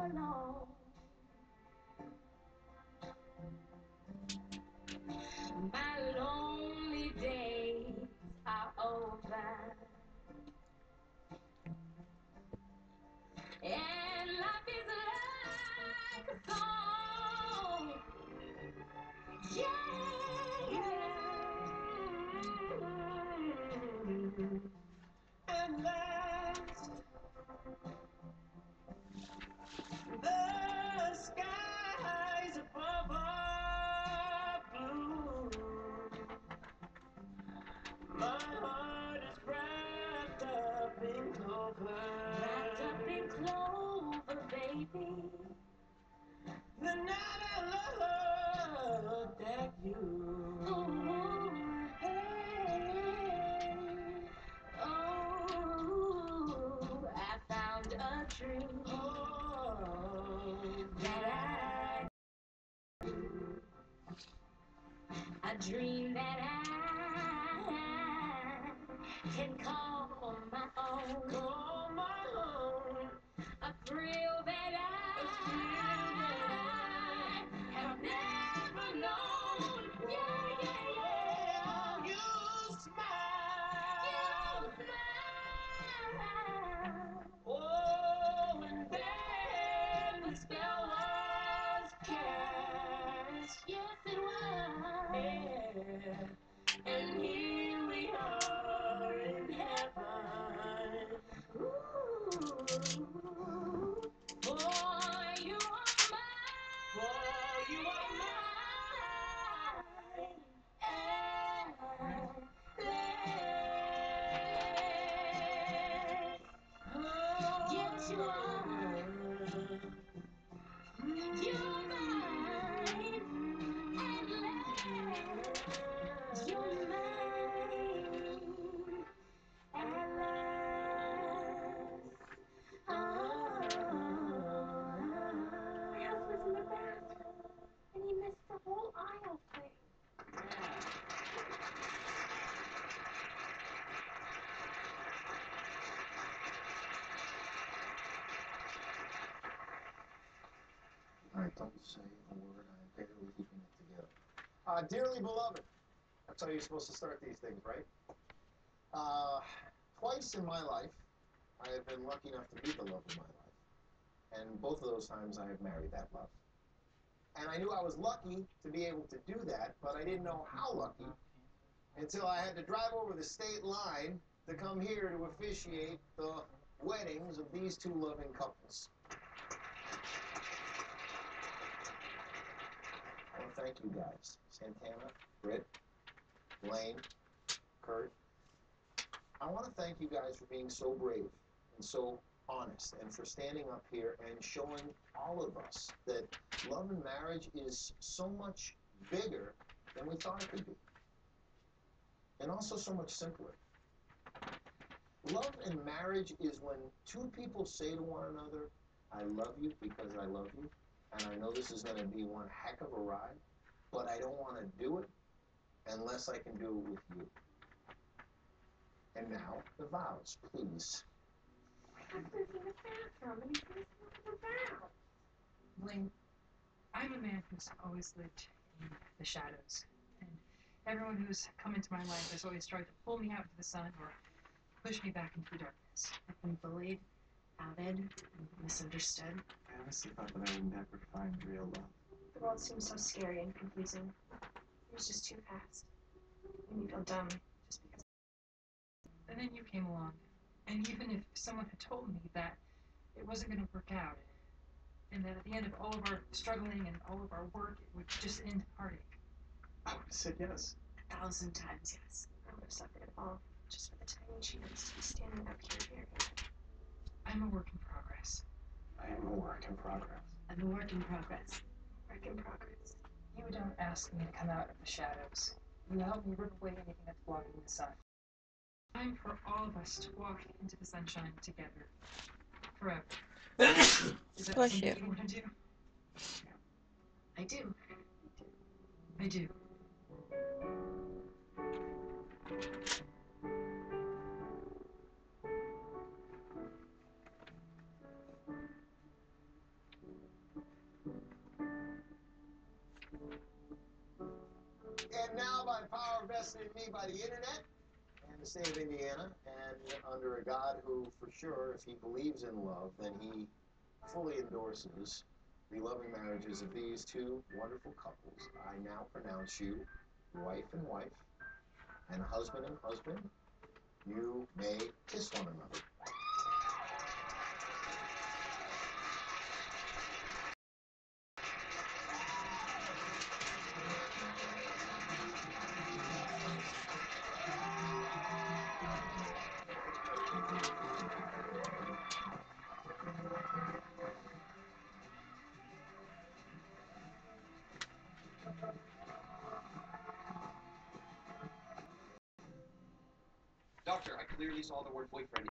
alone. My lonely heart is wrapped up in clover. Wrapped up in clover, baby. The night I looked at you. Ooh, hey. Oh, I found a dream Oh, that I, a dream that I can call my own. call my own. A thrill that don't say a word. I barely it together. Uh, dearly beloved. That's how you're supposed to start these things, right? Uh, twice in my life, I have been lucky enough to meet the love of my life. And both of those times I have married that love. And I knew I was lucky to be able to do that, but I didn't know how lucky until I had to drive over the state line to come here to officiate the weddings of these two loving couples. Thank you guys, Santana, Britt, Blaine, Kurt. I want to thank you guys for being so brave and so honest and for standing up here and showing all of us that love and marriage is so much bigger than we thought it could be. And also so much simpler. Love and marriage is when two people say to one another, I love you because I love you, and I know this is going to be one heck of a ride, but I don't want to do it unless I can do it with you. And now, the vows, please. My husband's in the bathroom, and he's missing the vows. Blaine, I'm a man who's always lived in the shadows. And everyone who's come into my life has always tried to pull me out into the sun or push me back into the darkness. I've been bullied, outed, and misunderstood. I honestly thought that I would never find real love. The world seems so scary and confusing. It was just too fast. And me feel dumb just because. And then you came along. And even if someone had told me that it wasn't going to work out, and that at the end of all of our struggling and all of our work, it would just end in heartache. I would have said yes. A thousand times, yes. I would have suffered it all just for the tiny chance to be standing up here hearing it. I'm a work in progress. I am a work in progress. I'm a work in progress. Work in progress. You don't ask me to come out of the shadows. You help me rip away anything that's blocking the sun. Time for all of us to walk into the sunshine together. Forever. Is that Bless you. you want to do? I do. I do. Now, by power vested in me by the internet and the state of Indiana, and under a God who, for sure, if he believes in love, then he fully endorses the loving marriages of these two wonderful couples, I now pronounce you wife and wife, and husband and husband. You may kiss one another. I clearly saw the word boyfriend